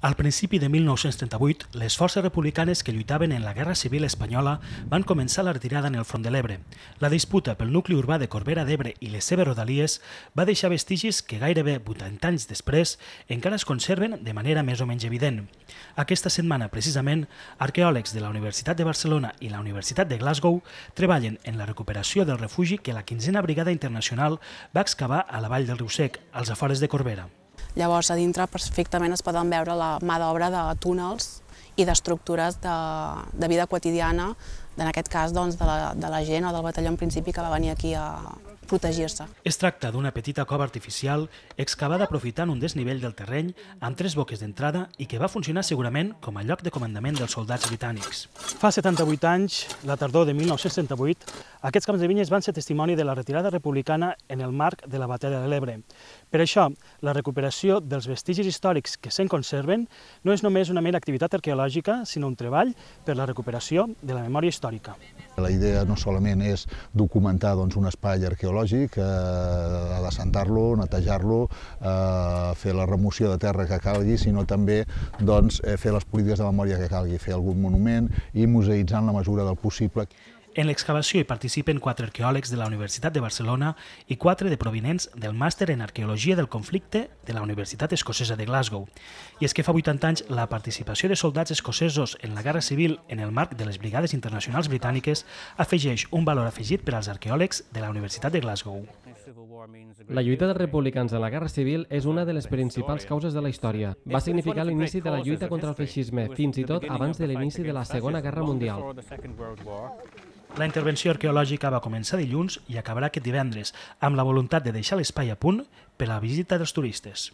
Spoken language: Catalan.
Al principi de 1938, les forces republicanes que lluitaven en la Guerra Civil Espanyola van començar la retirada en el front de l'Ebre. La disputa pel nucli urbà de Corbera d'Ebre i les seves rodalies va deixar vestigis que gairebé 80 anys després encara es conserven de manera més o menys evident. Aquesta setmana, precisament, arqueòlegs de la Universitat de Barcelona i la Universitat de Glasgow treballen en la recuperació del refugi que la 15a Brigada Internacional va excavar a la vall del Riu Sec, als afores de Corbera. Llavors, a dintre perfectament es poden veure la mà d'obra de túnels i d'estructures de, de vida quotidiana, en aquest cas doncs, de, la, de la gent o del batalló en principi que va venir aquí a, protegir-se. Es tracta d'una petita cova artificial excavada aprofitant un desnivell del terreny amb tres boques d'entrada i que va funcionar segurament com a lloc de comandament dels soldats britànics. Fa 78 anys, la tardor de 1968, aquests camps de vinyes van ser testimoni de la retirada republicana en el marc de la batalla de l'Ebre. Per això, la recuperació dels vestigis històrics que se'n conserven no és només una mera activitat arqueològica, sinó un treball per la recuperació de la memòria històrica. La idea no solament és documentar doncs, un espai arqueològic, eh, adassentar-lo, netejar-lo, eh, fer la remoció de terra que calgui, sinó també doncs, eh, fer les polítiques de memòria que calgui, fer algun monument i museïtzar en la mesura del possible. En l'excavació hi participen quatre arqueòlegs de la Universitat de Barcelona i quatre de provinents del màster en Arqueologia del Conflicte de la Universitat Escocesa de Glasgow. I és que fa 80 anys la participació de soldats escocesos en la Guerra Civil en el marc de les Brigades Internacionals Britàniques afegeix un valor afegit per als arqueòlegs de la Universitat de Glasgow. La lluita dels republicans en la Guerra Civil és una de les principals causes de la història. Va significar l'inici de la lluita contra el feixisme, fins i tot abans de l'inici de la Segona Guerra Mundial. La intervenció arqueològica va començar dilluns i acabarà aquest divendres, amb la voluntat de deixar l'espai a punt per a la visita dels turistes.